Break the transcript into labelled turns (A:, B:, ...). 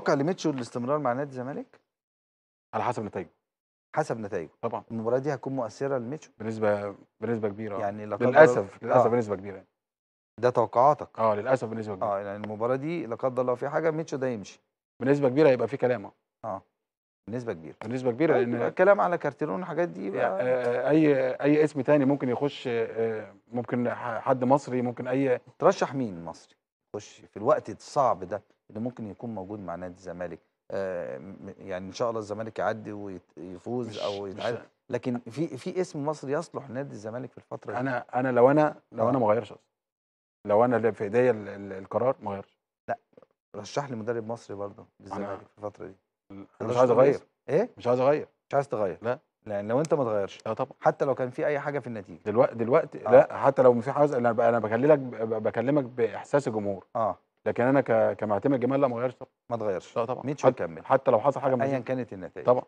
A: متوقع لميتشو الاستمرار مع نادي الزمالك؟
B: على حسب نتائجه.
A: حسب نتائجه.
B: طبعا.
A: المباراة دي هتكون مؤثرة لميتشو؟
B: بنسبة بنسبة كبيرة. آه.
A: يعني لا قدر الله-
B: للأسف للاسف
A: آه.
B: بنسبة كبيرة. يعني.
A: ده توقعاتك.
B: آه للأسف بنسبة كبيرة.
A: آه يعني المباراة دي لا قدر الله في حاجة ميتشو ده يمشي.
B: بنسبة كبيرة هيبقى في كلام. آه. بنسبة كبيرة.
A: بنسبة
B: كبيرة
A: لأن الكلام على كارتيرون الحاجات دي
B: يعني،
A: يبقى
B: آه، أي أي اسم تاني ممكن يخش آه، ممكن حد مصري ممكن أي
A: ترشح مين مصري؟ يخش في الوقت الصعب ده. اللي ممكن يكون موجود مع نادي الزمالك. آه يعني إن شاء الله الزمالك يعدي ويفوز
B: أو
A: يتعادل. لكن في في اسم مصري يصلح نادي الزمالك في الفترة دي؟
B: أنا أنا لو أنا لو
A: آه.
B: أنا ما غيرش أصلاً. لو أنا اللي في إيديا ال- ال- القرار ما غيرش
A: رشح لي مدرب مصري برضه للزمالك في الفترة دي. أنا
B: مش عايز
A: أغير. إيه؟
B: مش عايز أغير.
A: مش عايز تغير؟
B: لا.
A: لأن لو أنت ما تغيرش.
B: لا طبعا.
A: حتى لو كان في أي حاجة في النتيجة.
B: دلوقتي دلوقتي
A: آه.
B: لا حتى لو في حاجة أنا بكلمك بكلمك بإحساس الجمهور.
A: آه.
B: لكن أنا كمعتمد جمال لا ما غيرش طبعا.
A: ما تغيرش
B: لا طبعا.
A: ميتشو
B: حتى, لو حصل حاجة
A: ايا. كانت النتائج.
B: طبعا.